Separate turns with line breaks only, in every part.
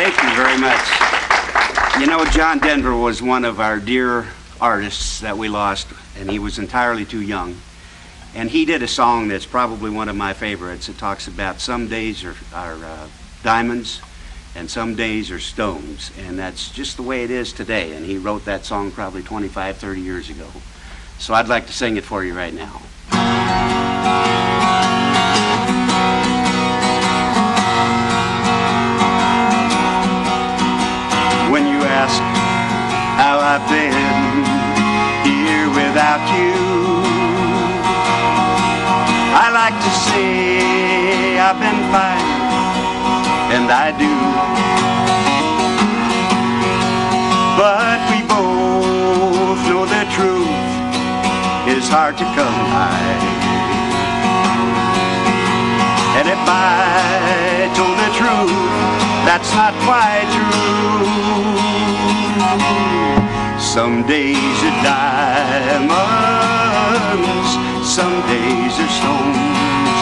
Thank you very much. You know, John Denver was one of our dear artists that we lost, and he was entirely too young. And he did a song that's probably one of my favorites. It talks about some days are, are uh, diamonds and some days are stones. And that's just the way it is today. And he wrote that song probably 25, 30 years ago. So I'd like to sing it for you right now. I've here without you I like to say I've been fine, and I do. But we both know the truth is hard to come by. And if I told the truth, that's not quite true. Some days are diamonds some days are stones.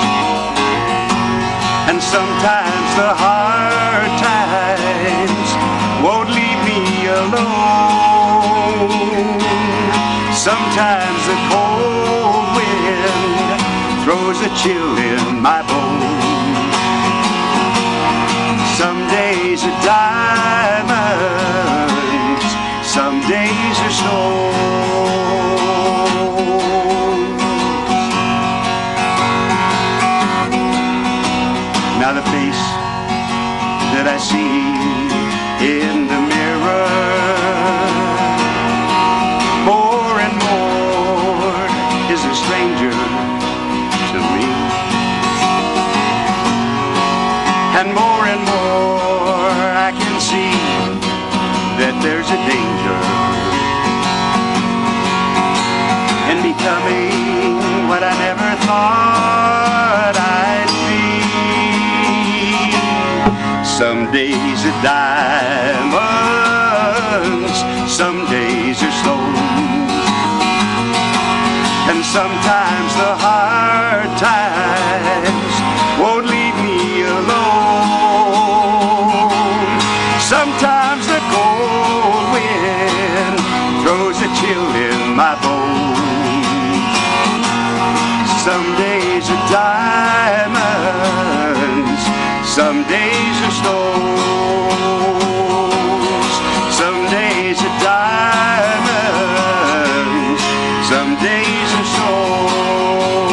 And sometimes the hard times won't leave me alone. Sometimes the cold wind throws a chill in my bones. Some days are diamonds, are stones. Now the face that I see in the mirror more and more is a stranger to me. And more and more I can see that there's a danger in becoming what I never thought I'd be. Some days are diamonds, some days are stones. And sometimes the hard times diamonds, some days are stones, some days are diamonds, some days are stones.